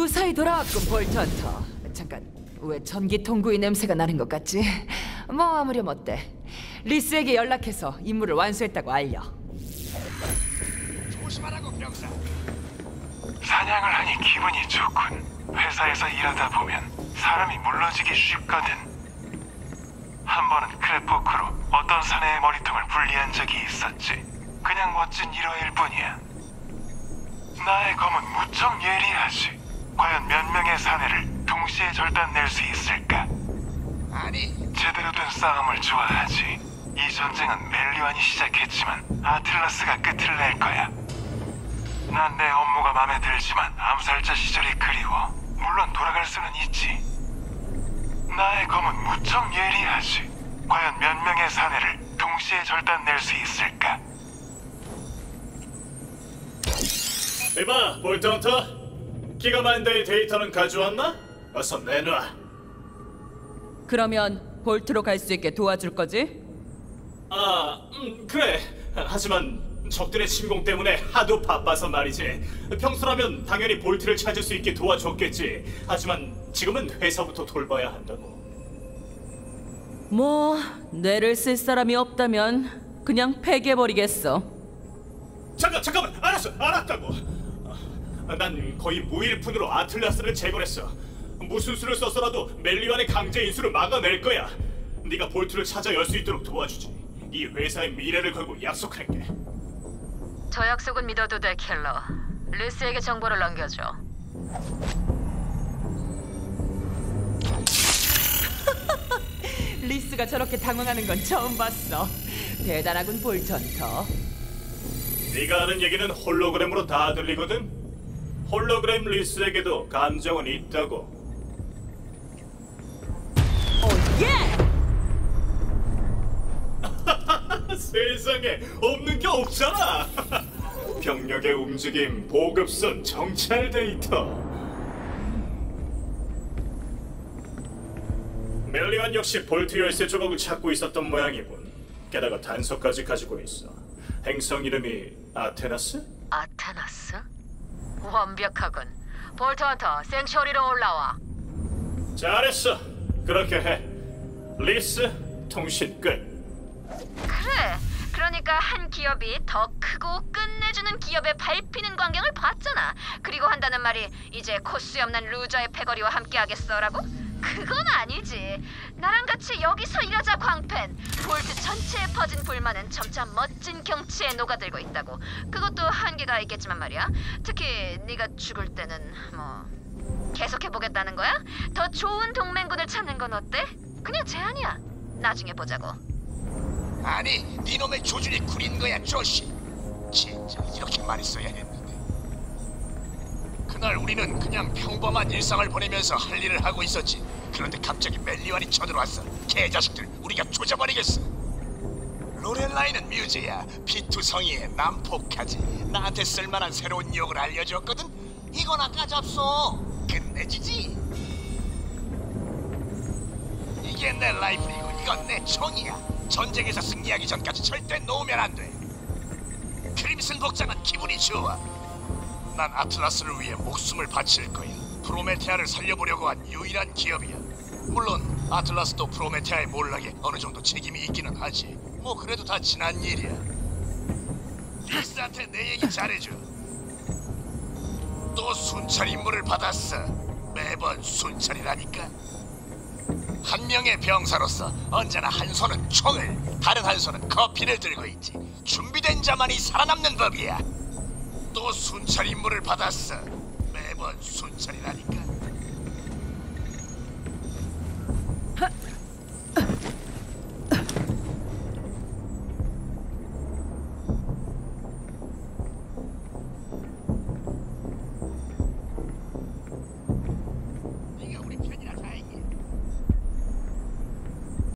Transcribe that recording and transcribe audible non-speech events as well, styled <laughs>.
무사히 돌아왔군 볼턴터. 잠깐, 왜 전기 통구이 냄새가 나는 것 같지? 뭐 아무렴 어때? 리스에게 연락해서 임무를 완수했다고 알려. 조심하라고 병사. 사냥을 하니 기분이 좋군. 회사에서 일하다 보면 사람이 물러지기 쉽거든. 한 번은 크레포크로 어떤 사내의 머리통을 분리한 적이 있었지. 그냥 멋진 일화일 뿐이야. 나의 검은 무척 예리하지. 과연 몇 명의 사내를 동시에 절단낼 수 있을까? 아니, 제대로 된 싸움을 좋아하지. 이 전쟁은 멜리완이 시작했지만 아틀라스가 끝을 낼 거야. 난 내 업무가 마음에 들지만 암살자 시절이 그리워. 물론 돌아갈 수는 있지. 나의 검은 무척 예리하지. 과연 몇 명의 사내를 동시에 절단낼 수 있을까? 이봐, 볼트헌터. 기가 만다의 데이터는 가져왔나? 어서 내놔. 그러면 볼트로 갈 수 있게 도와줄 거지? 아, 음, 그래. 하지만 적들의 침공 때문에 하도 바빠서 말이지. 평소라면 당연히 볼트를 찾을 수 있게 도와줬겠지. 하지만 지금은 회사부터 돌봐야 한다고. 뭐 뇌를 쓸 사람이 없다면 그냥 폐기해버리겠어. 잠깐, 잠깐만. 알았어, 알았다고. 아, 난 거의 무일푼으로 아틀라스를 제거했어. 무슨 수를 써서라도 멜리완의 강제 인수를 막아낼 거야. 네가 볼트를 찾아 열 수 있도록 도와주지. 이 회사의 미래를 걸고 약속할게. 저 약속은 믿어도 돼, 켈러. 리스에게 정보를 넘겨줘. <laughs> 리스가 저렇게 당황하는 건 처음 봤어. 대단하군 볼턴터. 네가 하는 얘기는 홀로그램으로 다 들리거든. 홀로그램 리스에게도 감정은 있다고. 예! <laughs> 세상에 없는 게 없잖아. <laughs> 병력의 움직임, 보급선, 정찰 데이터. 말리완 역시 Vault 열쇠 조각을 찾고 있었던 모양이군. 게다가 단서까지 가지고 있어. 행성 이름이 아테나스? 아테나스? 완벽하군. Vault Hunter, 생츄어리로 올라와. 잘했어. 그렇게 해. 리스 통신 끝. 그래. 그러니까 한 기업이 더 크고 끝내주는 기업에 밟히는 광경을 봤잖아. 그리고 한다는 말이 이제 코스 없는 loser의 패거리와 함께하겠어라고? 그건 아니지. 나랑 같이 여기서 일하자 광팬. 볼트 전체에 퍼진 불만은 점차 멋진 경치에 녹아들고 있다고. 그것도 한계가 있겠지만 말이야. 특히 네가 죽을 때는 뭐 계속해 보겠다는 거야? 더 좋은 동맹군을 찾는 건 어때? 그냥 제안이야. 나중에 보자고. 아니, 니놈의 조준이 구린 거야, 조시. 진짜 이렇게 써야 했는데. 그날 우리는 그냥 평범한 일상을 보내면서 할 일을 하고 있었지. 그런데 갑자기 멜리완이 쳐들어왔어. 개자식들, 우리가 조져버리겠어. 로렐라이는 뮤즈야. 피투 성이에 난폭하지. 나한테 쓸만한 새로운 욕을 알려줬거든. 이거나 까잡소. 끝내주지. 이게 내 라이플이고 이건 내 총이야. 전쟁에서 승리하기 전까지 절대 놓으면 안 돼. 크림슨 복장은 기분이 좋아. 난 아틀라스를 위해 목숨을 바칠 거야. 프로메테아를 살려보려고 한 유일한 기업이야. 물론 아틀라스도 프로메테아의 몰락에 어느 정도 책임이 있기는 하지. 뭐 그래도 다 지난 일이야. 리스한테 내 얘기 잘해줘. 또 순찰 임무를 받았어. 매번 순찰이라니까. 한 명의 병사로서 언제나 한 손은 총을, 다른 한 손은 커피를 들고 있지. 준비된 자만이 살아남는 법이야. 또 순찰 임무를 받았어. 매번 순찰이